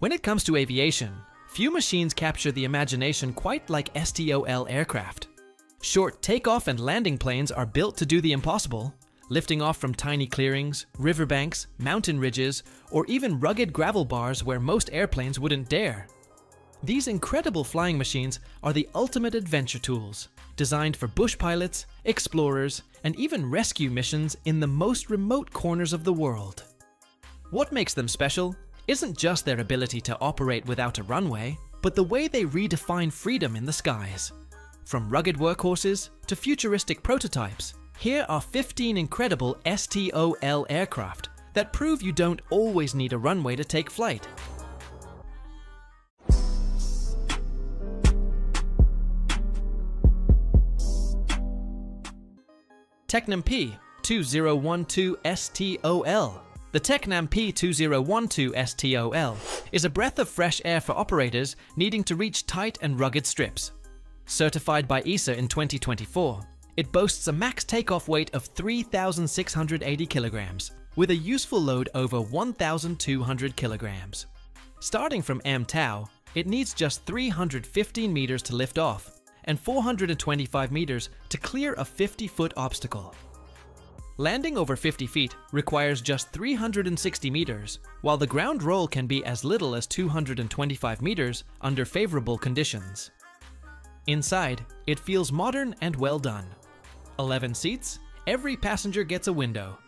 When it comes to aviation, few machines capture the imagination quite like STOL aircraft. Short takeoff and landing planes are built to do the impossible, lifting off from tiny clearings, riverbanks, mountain ridges, or even rugged gravel bars where most airplanes wouldn't dare. These incredible flying machines are the ultimate adventure tools, designed for bush pilots, explorers, and even rescue missions in the most remote corners of the world. What makes them special isn't just their ability to operate without a runway, but the way they redefine freedom in the skies. From rugged workhorses to futuristic prototypes, here are 15 incredible STOL aircraft that prove you don't always need a runway to take flight. Tecnam P2012STOL. The Tecnam P2012STOL is a breath of fresh air for operators needing to reach tight and rugged strips. Certified by EASA in 2024, it boasts a max takeoff weight of 3,680 kilograms, with a useful load over 1,200 kilograms. Starting from MTOW, it needs just 315 meters to lift off, and 425 meters to clear a 50-foot obstacle. Landing over 50 feet requires just 360 meters, while the ground roll can be as little as 225 meters under favorable conditions. Inside, it feels modern and well done. 11 seats, every passenger gets a window.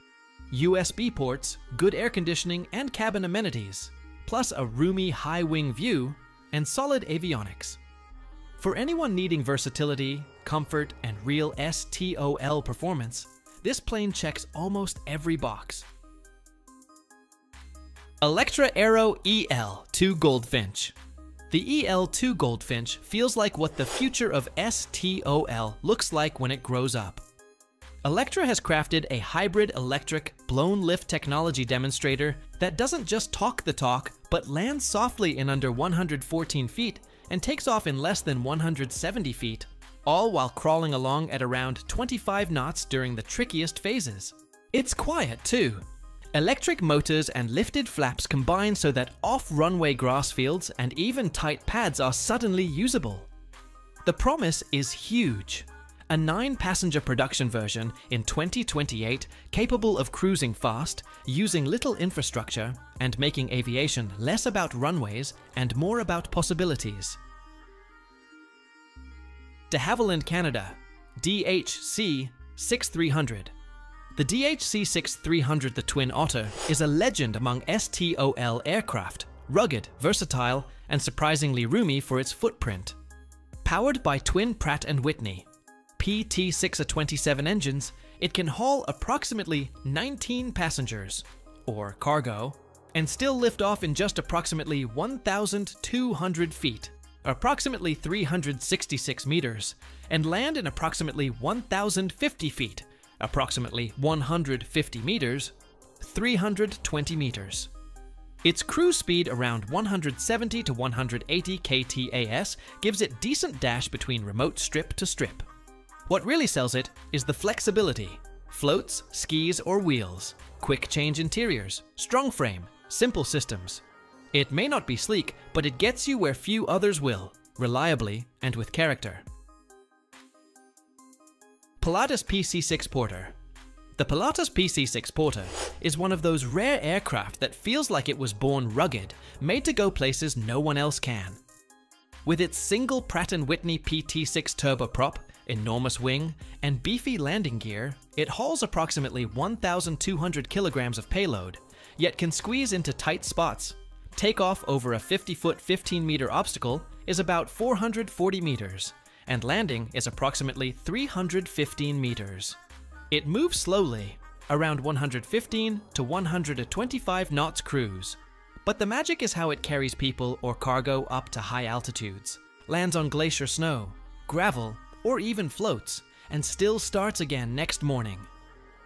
USB ports, good air conditioning and cabin amenities, plus a roomy high wing view, and solid avionics. For anyone needing versatility, comfort, and real STOL performance, this plane checks almost every box. Electra Aero EL2 Goldfinch. The EL2 Goldfinch feels like what the future of STOL looks like when it grows up. Electra has crafted a hybrid electric blown lift technology demonstrator that doesn't just talk the talk, but lands softly in under 114 feet and takes off in less than 170 feet, all while crawling along at around 25 knots during the trickiest phases. It's quiet too. Electric motors and lifted flaps combine so that off-runway grass fields and even tight pads are suddenly usable. The promise is huge a nine passenger production version in 2028 capable of cruising fast, using little infrastructure, and making aviation less about runways and more about possibilities. De Havilland Canada, DHC 6300. The DHC 6300 the Twin Otter is a legend among STOL aircraft, rugged, versatile, and surprisingly roomy for its footprint. Powered by twin Pratt & Whitney, PT6A27 engines, it can haul approximately 19 passengers, or cargo, and still lift off in just approximately 1,200 feet, approximately 366 meters, and land in approximately 1,050 feet, approximately 150 meters, 320 meters. Its cruise speed around 170 to 180 ktas gives it decent dash between remote strip to strip. What really sells it is the flexibility. Floats, skis, or wheels. Quick change interiors, strong frame, simple systems. It may not be sleek, but it gets you where few others will, reliably and with character. Pilatus PC-6 Porter The Pilatus PC-6 Porter is one of those rare aircraft that feels like it was born rugged, made to go places no one else can. With its single Pratt & Whitney PT6 turboprop, enormous wing, and beefy landing gear, it hauls approximately 1,200 kilograms of payload, yet can squeeze into tight spots. Takeoff over a 50-foot 15-meter obstacle is about 440 meters, and landing is approximately 315 meters. It moves slowly, around 115 to 125 knots cruise, but the magic is how it carries people or cargo up to high altitudes, lands on glacier snow, gravel, or even floats, and still starts again next morning.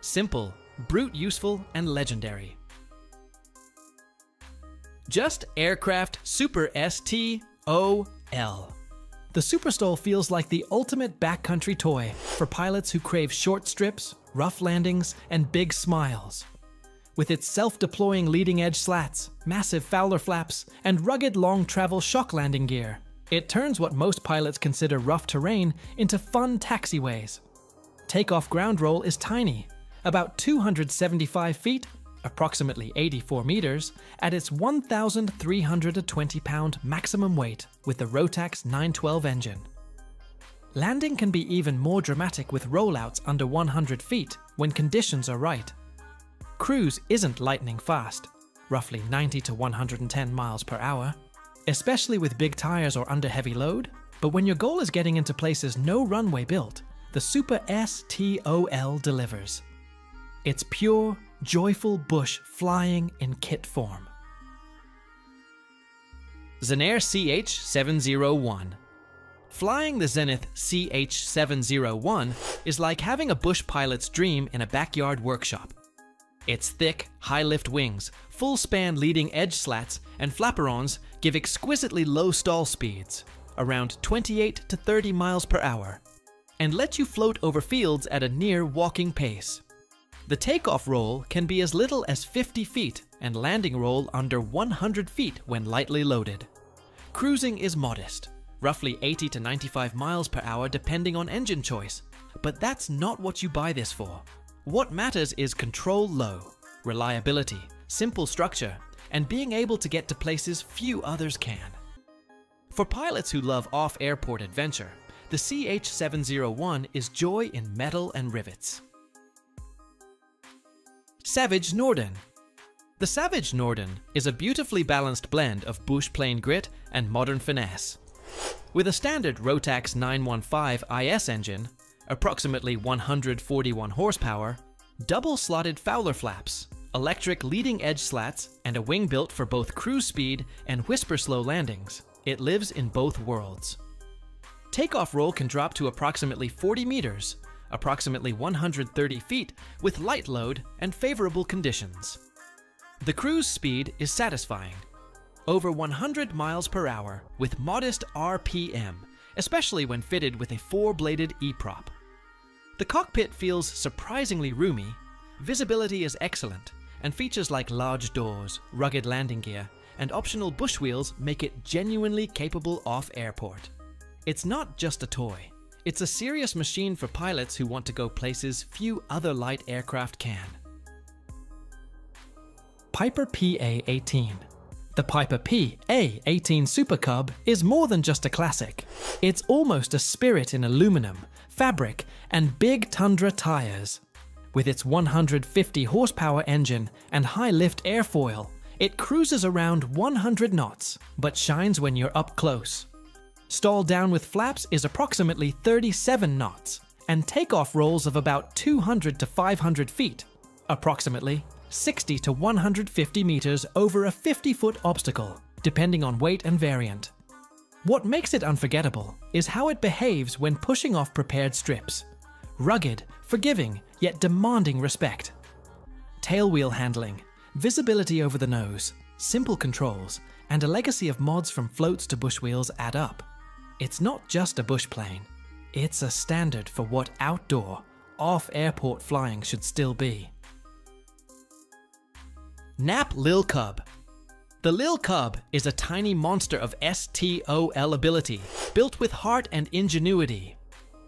Simple, brute useful, and legendary. Just Aircraft Super STOL. The Superstol feels like the ultimate backcountry toy for pilots who crave short strips, rough landings, and big smiles. with its self-deploying leading edge slats, massive Fowler flaps, and rugged long travel shock landing gear. It turns what most pilots consider rough terrain into fun taxiways. Takeoff ground roll is tiny, about 275 feet, approximately 84 meters, at its 1,320 pound maximum weight with the Rotax 912 engine. Landing can be even more dramatic with rollouts under 100 feet when conditions are right. Cruise isn't lightning fast, roughly 90 to 110 miles per hour, especially with big tires or under heavy load. But when your goal is getting into places no runway built, the Super STOL delivers. It's pure, joyful bush flying in kit form. Zenair CH701 Flying the Zenith CH701 is like having a bush pilot's dream in a backyard workshop. Its thick, high-lift wings, full-span leading edge slats, and flaperons give exquisitely low stall speeds, around 28 to 30 miles per hour, and let you float over fields at a near walking pace. The takeoff roll can be as little as 50 feet and landing roll under 100 feet when lightly loaded. Cruising is modest, roughly 80 to 95 miles per hour depending on engine choice, but that's not what you buy this for. What matters is control low, reliability, simple structure, and being able to get to places few others can. For pilots who love off-airport adventure, the CH701 is joy in metal and rivets. Savage Norden The Savage Norden is a beautifully balanced blend of bush plane grit and modern finesse. With a standard Rotax 915 IS engine, approximately 141 horsepower, double slotted Fowler flaps, electric leading edge slats, and a wing built for both cruise speed and whisper slow landings. It lives in both worlds. Takeoff roll can drop to approximately 40 meters, approximately 130 feet, with light load and favorable conditions. The cruise speed is satisfying, over 100 miles per hour with modest RPM, especially when fitted with a four-bladed E-prop. The cockpit feels surprisingly roomy, visibility is excellent, and features like large doors, rugged landing gear, and optional bush wheels make it genuinely capable off-airport. It's not just a toy. It's a serious machine for pilots who want to go places few other light aircraft can. Piper PA-18 the Piper P A18 Super Cub is more than just a classic. It's almost a spirit in aluminum, fabric, and big Tundra tires. With its 150 horsepower engine and high lift airfoil, it cruises around 100 knots, but shines when you're up close. Stall down with flaps is approximately 37 knots, and takeoff rolls of about 200 to 500 feet, approximately 60 to 150 meters over a 50 foot obstacle, depending on weight and variant. What makes it unforgettable is how it behaves when pushing off prepared strips. Rugged, forgiving, yet demanding respect. Tailwheel handling, visibility over the nose, simple controls, and a legacy of mods from floats to bush wheels add up. It's not just a bush plane, it's a standard for what outdoor, off-airport flying should still be. Knapp Lil Cub. The Lil Cub is a tiny monster of STOL ability, built with heart and ingenuity.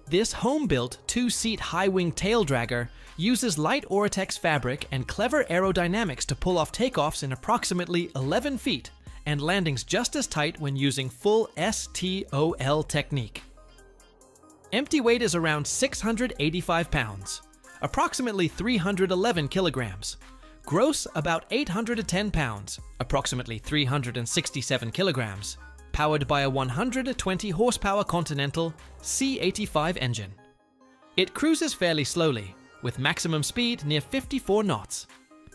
This home-built two-seat high-wing tail dragger uses light Oratex fabric and clever aerodynamics to pull off takeoffs in approximately 11 feet and landings just as tight when using full STOL technique. Empty weight is around 685 pounds, approximately 311 kilograms, Gross about 810 pounds, approximately 367 kilograms, powered by a 120 horsepower Continental C85 engine. It cruises fairly slowly, with maximum speed near 54 knots.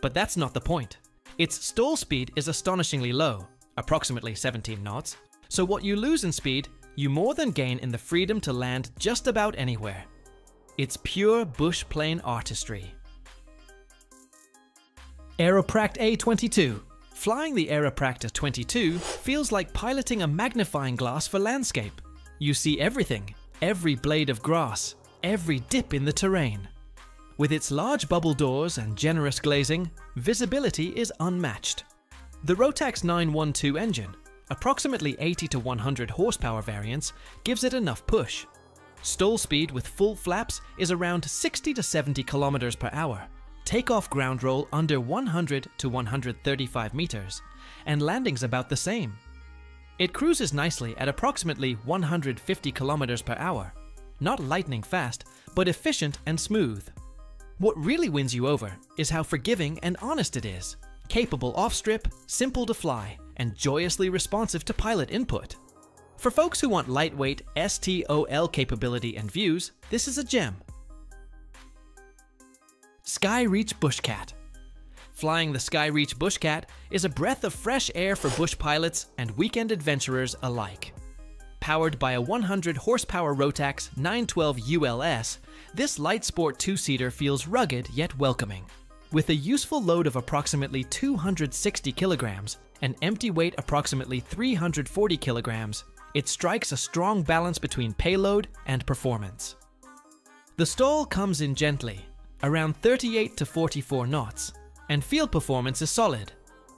But that's not the point. Its stall speed is astonishingly low, approximately 17 knots, so what you lose in speed, you more than gain in the freedom to land just about anywhere. It's pure bush plane artistry. Aeroprakt A22. Flying the Aeroprakt A22 feels like piloting a magnifying glass for landscape. You see everything, every blade of grass, every dip in the terrain. With its large bubble doors and generous glazing, visibility is unmatched. The Rotax 912 engine, approximately 80 to 100 horsepower variants, gives it enough push. Stall speed with full flaps is around 60 to 70 kilometers per hour. Takeoff ground roll under 100 to 135 meters, and landings about the same. It cruises nicely at approximately 150 kilometers per hour. Not lightning fast, but efficient and smooth. What really wins you over is how forgiving and honest it is. Capable off-strip, simple to fly, and joyously responsive to pilot input. For folks who want lightweight STOL capability and views, this is a gem. Skyreach Bushcat Flying the Skyreach Bushcat is a breath of fresh air for bush pilots and weekend adventurers alike. Powered by a 100 horsepower Rotax 912 ULS, this light sport two-seater feels rugged yet welcoming. With a useful load of approximately 260 kilograms, and empty weight approximately 340 kilograms, it strikes a strong balance between payload and performance. The stall comes in gently, around 38 to 44 knots, and field performance is solid.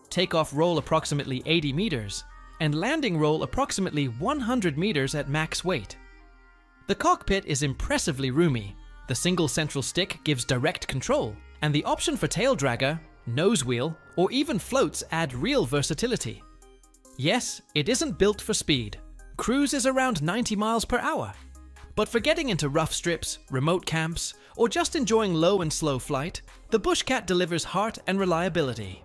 Takeoff roll approximately 80 meters, and landing roll approximately 100 meters at max weight. The cockpit is impressively roomy. The single central stick gives direct control, and the option for tail dragger, nose wheel, or even floats add real versatility. Yes, it isn't built for speed. Cruise is around 90 miles per hour. But for getting into rough strips, remote camps, or just enjoying low and slow flight, the Bushcat delivers heart and reliability.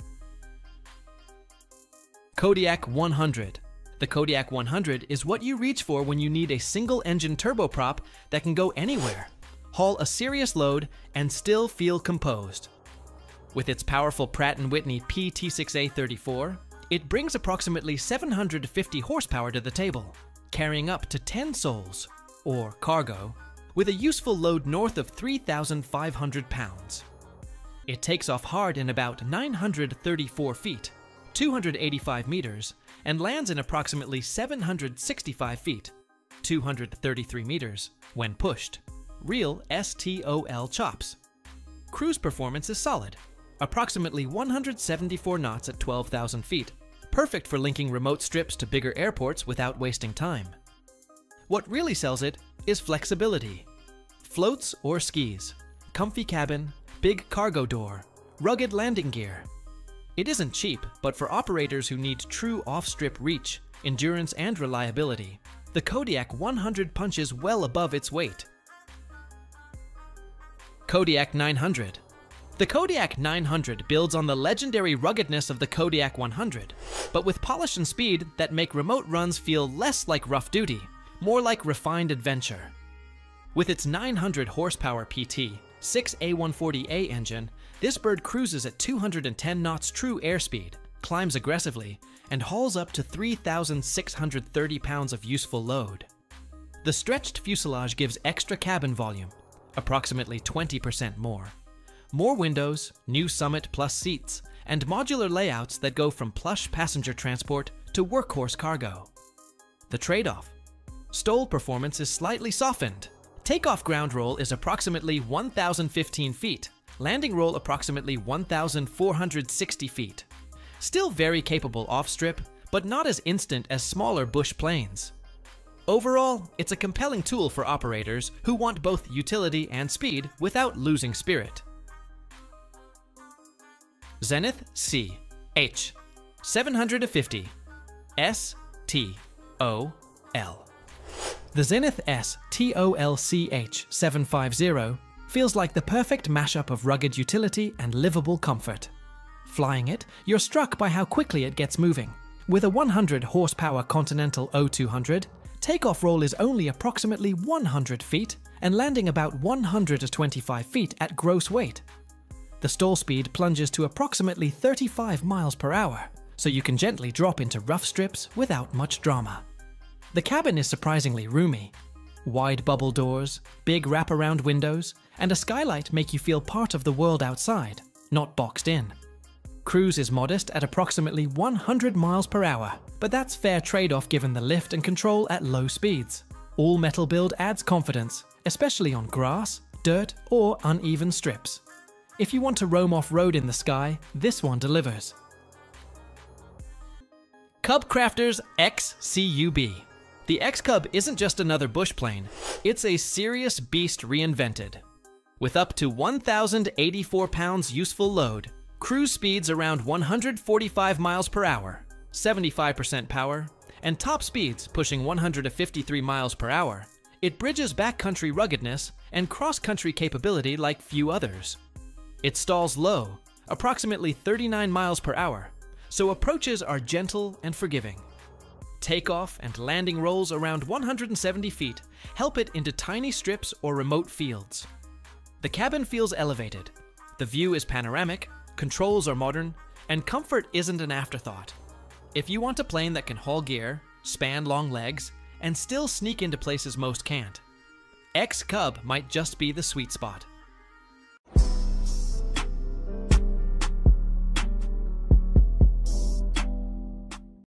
Kodiak 100 The Kodiak 100 is what you reach for when you need a single-engine turboprop that can go anywhere, haul a serious load, and still feel composed. With its powerful Pratt & Whitney PT6A34, it brings approximately 750 horsepower to the table, carrying up to 10 souls, or cargo, with a useful load north of 3,500 pounds. It takes off hard in about 934 feet, 285 meters, and lands in approximately 765 feet, 233 meters, when pushed. Real STOL chops. Cruise performance is solid, approximately 174 knots at 12,000 feet, perfect for linking remote strips to bigger airports without wasting time. What really sells it is flexibility. Floats or skis, comfy cabin, big cargo door, rugged landing gear. It isn't cheap, but for operators who need true off-strip reach, endurance and reliability, the Kodiak 100 punches well above its weight. Kodiak 900 The Kodiak 900 builds on the legendary ruggedness of the Kodiak 100, but with polish and speed that make remote runs feel less like rough duty, more like refined adventure. With its 900 horsepower PT, 6 A140A engine, this bird cruises at 210 knots true airspeed, climbs aggressively, and hauls up to 3,630 pounds of useful load. The stretched fuselage gives extra cabin volume, approximately 20% more. More windows, new Summit Plus seats, and modular layouts that go from plush passenger transport to workhorse cargo. The trade-off. Stall performance is slightly softened, Takeoff ground roll is approximately 1,015 feet, landing roll approximately 1,460 feet. Still very capable off-strip, but not as instant as smaller bush planes. Overall, it's a compelling tool for operators who want both utility and speed without losing spirit. Zenith C H 750 S T O L the Zenith S TOLCH 750 feels like the perfect mashup of rugged utility and livable comfort. Flying it, you're struck by how quickly it gets moving. With a 100 horsepower Continental O200, takeoff roll is only approximately 100 feet and landing about 125 feet at gross weight. The stall speed plunges to approximately 35 miles per hour, so you can gently drop into rough strips without much drama. The cabin is surprisingly roomy. Wide bubble doors, big wraparound windows, and a skylight make you feel part of the world outside, not boxed in. Cruise is modest at approximately 100 miles per hour, but that's fair trade-off given the lift and control at low speeds. All metal build adds confidence, especially on grass, dirt, or uneven strips. If you want to roam off-road in the sky, this one delivers. Cub Crafters XCUB. The X-Cub isn't just another bush plane, it's a serious beast reinvented. With up to 1,084 pounds useful load, cruise speeds around 145 miles per hour, 75% power, and top speeds pushing 153 miles per hour, it bridges backcountry ruggedness and cross-country capability like few others. It stalls low, approximately 39 miles per hour, so approaches are gentle and forgiving. Takeoff and landing rolls around 170 feet help it into tiny strips or remote fields. The cabin feels elevated, the view is panoramic, controls are modern, and comfort isn't an afterthought. If you want a plane that can haul gear, span long legs, and still sneak into places most can't, X Cub might just be the sweet spot.